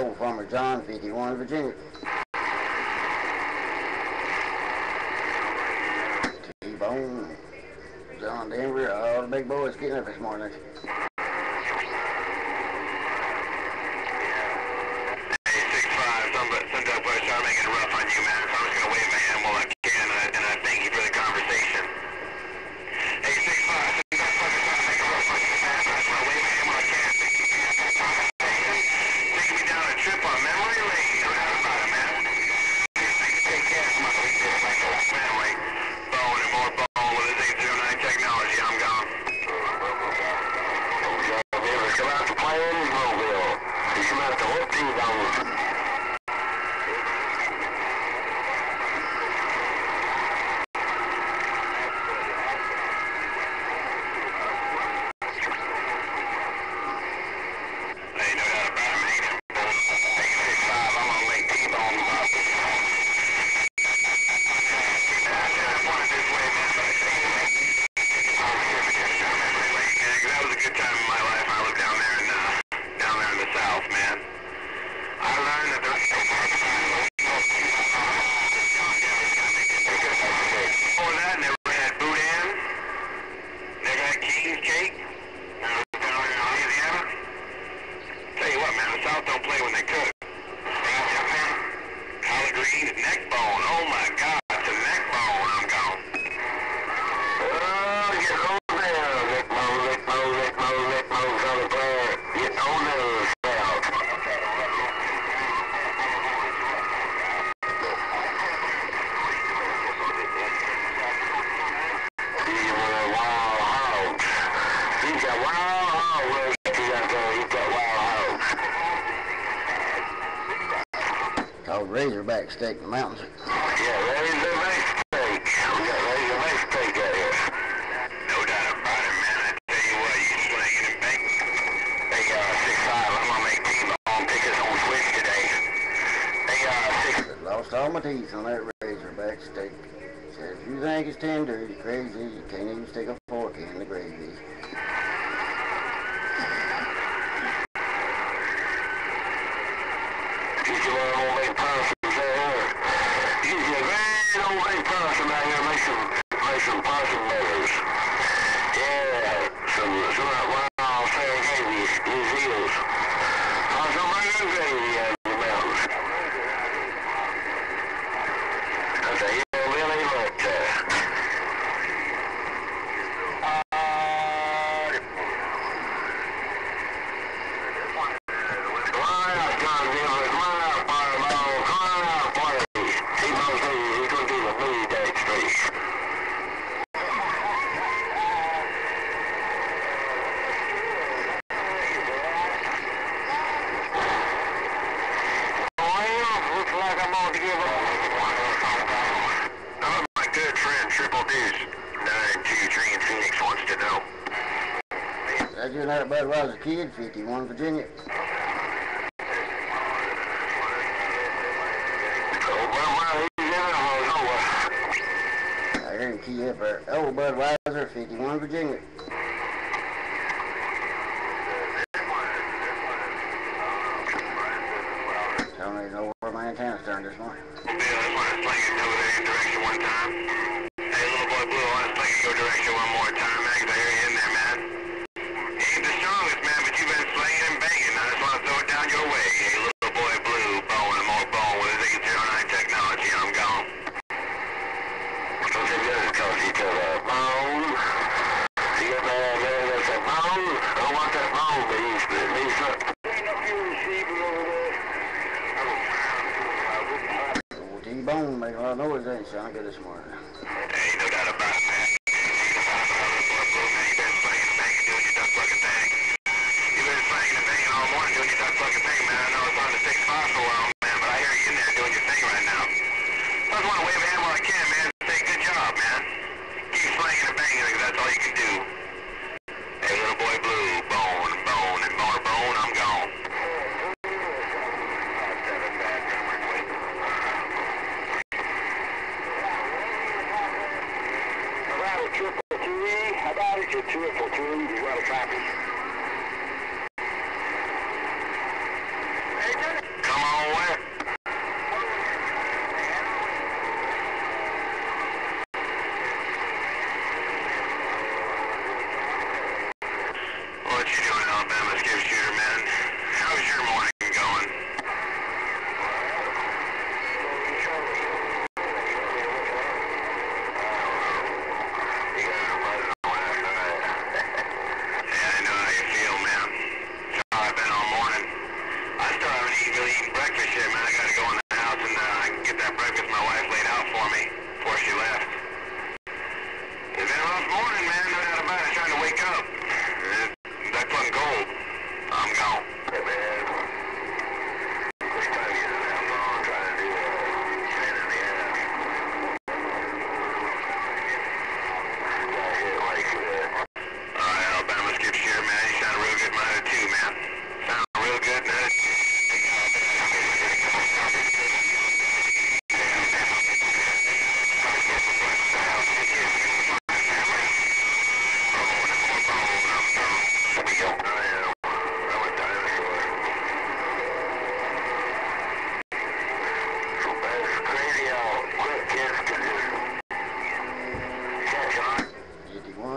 Old Farmer John, 51, Virginia. T-Bone, John Denver, all the big boys getting up this morning. man. I learned that there's so much Razorback steak in the mountains. Yeah, Razorback steak. We got Razorback steak out here. No doubt about it, man. I tell you what, you swing it and bang. They got six. I'm going to make T-Bone pick us on switch today. They uh, 6 Lost all my teeth on that Razorback steak. Said, if you think it's tender, you're crazy. You can't even stick a just to learn don't make promises out here. You make out here, make some, make some out of Budweiser Kid, 51 Virginia. I hear him key up there. Old Budweiser, 51 Virginia. Tell Tony's over my antenna's turned this morning. Yeah, that's why I was playing it the other direction one time. this morning.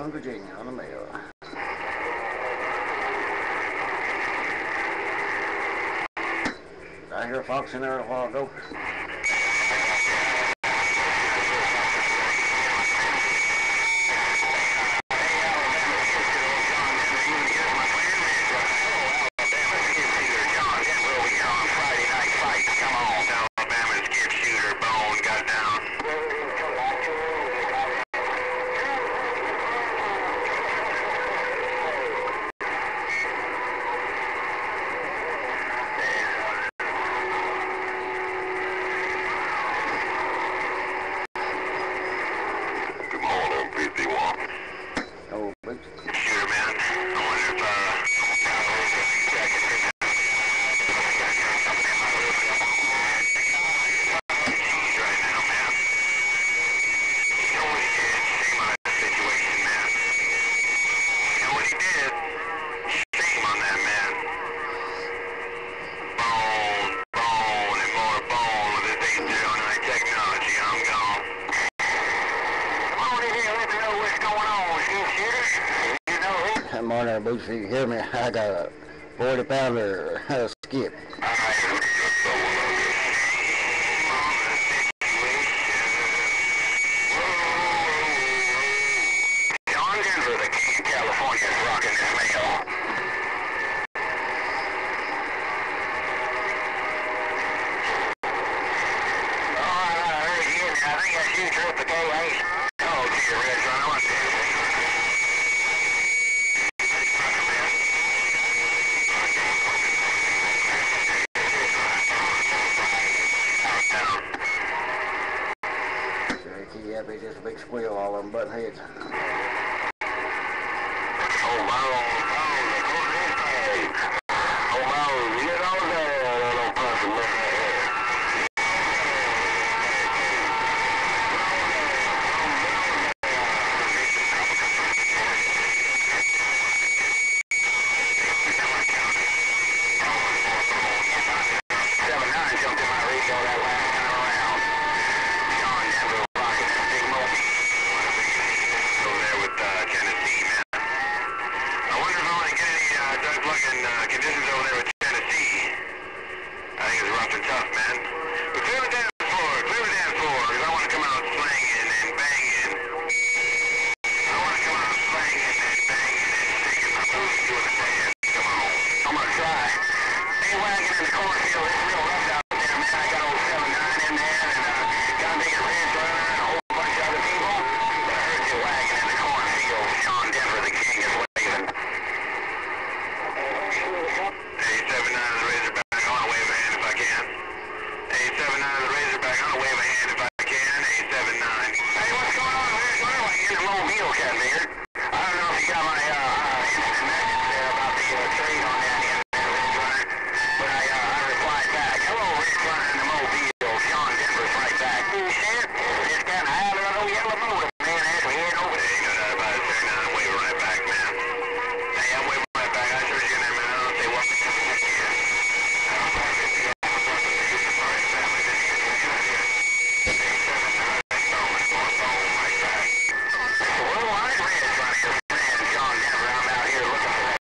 Northern Virginia on the mail. I hear a fox in there a while ago. that morning, but you hear me, I got a 40 pounder uh, skip. that'd be just a big squeal all them butt heads. Oh, wow. Conditions over there